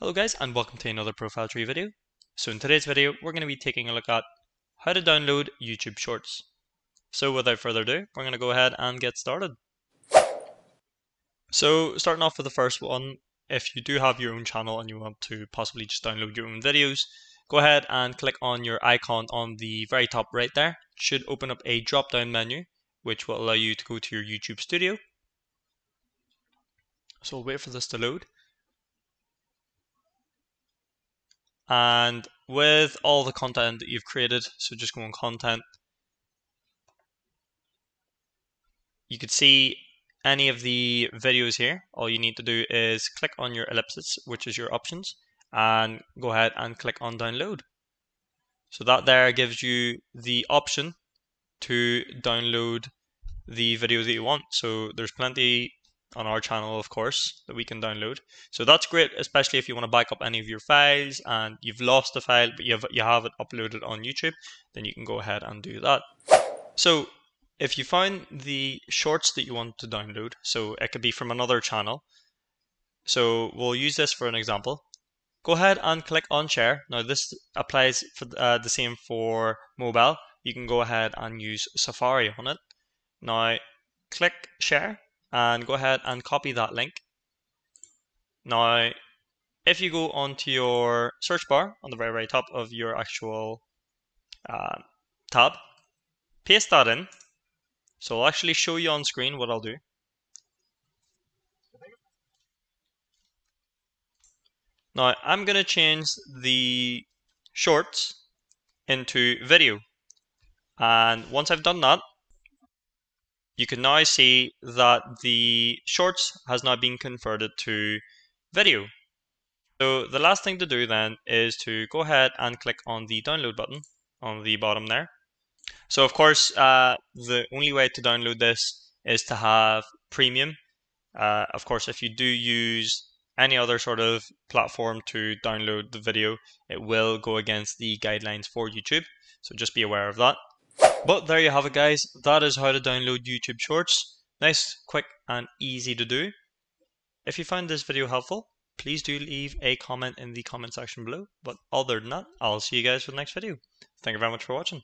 Hello guys and welcome to another ProfileTree video. So in today's video we're going to be taking a look at how to download YouTube Shorts. So without further ado we're going to go ahead and get started. So starting off with the first one, if you do have your own channel and you want to possibly just download your own videos, go ahead and click on your icon on the very top right there. It should open up a drop down menu which will allow you to go to your YouTube studio. So we'll wait for this to load. And with all the content that you've created so just go on content you could see any of the videos here. All you need to do is click on your ellipsis which is your options and go ahead and click on download. So that there gives you the option to download the video that you want. So there's plenty on our channel, of course, that we can download. So that's great, especially if you want to back up any of your files and you've lost a file, but you have, you have it uploaded on YouTube, then you can go ahead and do that. So if you find the shorts that you want to download, so it could be from another channel, so we'll use this for an example. Go ahead and click on share. Now this applies for uh, the same for mobile. You can go ahead and use Safari on it. Now click share and go ahead and copy that link. Now, if you go onto your search bar on the very, very top of your actual uh, tab, paste that in. So I'll actually show you on screen what I'll do. Now, I'm going to change the shorts into video. And once I've done that, you can now see that the shorts has now been converted to video. So the last thing to do then is to go ahead and click on the download button on the bottom there. So of course, uh, the only way to download this is to have premium. Uh, of course, if you do use any other sort of platform to download the video, it will go against the guidelines for YouTube. So just be aware of that. But there you have it guys, that is how to download YouTube Shorts. Nice, quick and easy to do. If you found this video helpful, please do leave a comment in the comment section below. But other than that, I'll see you guys for the next video. Thank you very much for watching.